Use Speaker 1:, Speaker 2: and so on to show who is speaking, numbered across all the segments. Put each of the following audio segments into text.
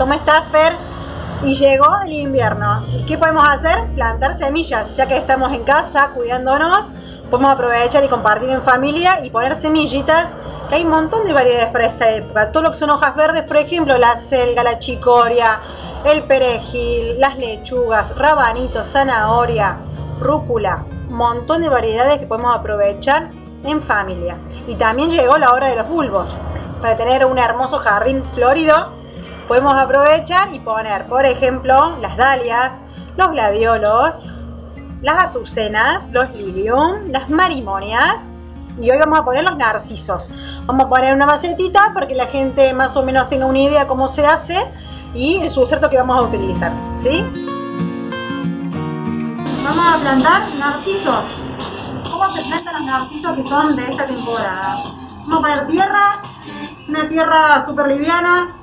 Speaker 1: ¿cómo estás, Fer? Y llegó el invierno. ¿Qué podemos hacer? Plantar semillas, ya que estamos en casa cuidándonos. Podemos aprovechar y compartir en familia y poner semillitas, hay un montón de variedades para esta época. Todo lo que son hojas verdes, por ejemplo, la selga, la chicoria, el perejil, las lechugas, rabanitos, zanahoria, rúcula. Un montón de variedades que podemos aprovechar en familia. Y también llegó la hora de los bulbos. Para tener un hermoso jardín florido, podemos aprovechar y poner, por ejemplo, las dalias, los gladiolos, las azucenas, los lilium, las marimonias y hoy vamos a poner los narcisos. Vamos a poner una macetita para que la gente más o menos tenga una idea cómo se hace y el sustrato que vamos a utilizar, ¿sí? Vamos a plantar narcisos. ¿Cómo se plantan los narcisos que son de esta temporada? Vamos a poner tierra, una tierra súper liviana,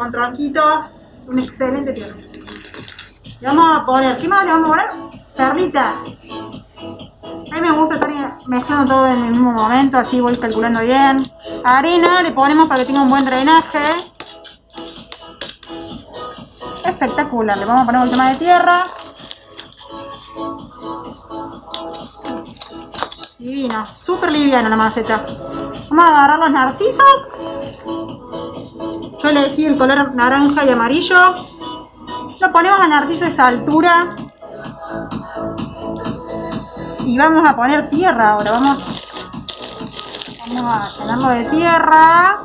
Speaker 1: con tronquitos, una excelente tierra. Y vamos a poner, ¿qué más le vamos a poner? Perlita. A mí me gusta estar mezclando todo en el mismo momento, así voy calculando bien. Arena le ponemos para que tenga un buen drenaje. Espectacular, le vamos a poner un tema de tierra. Divino, súper liviana la maceta. Vamos a agarrar los narcisos yo elegí el color naranja y amarillo. Lo ponemos a narciso a esa altura. Y vamos a poner tierra ahora. Vamos, vamos a llenarlo de tierra.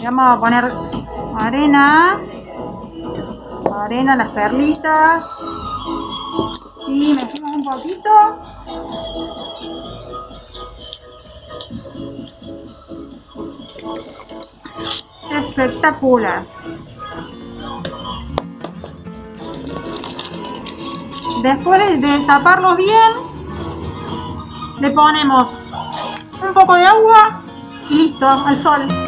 Speaker 1: Y vamos a poner arena. Arena, las perlitas. Y metimos un poquito. espectacular. Después de taparlos bien, le ponemos un poco de agua y listo, al sol.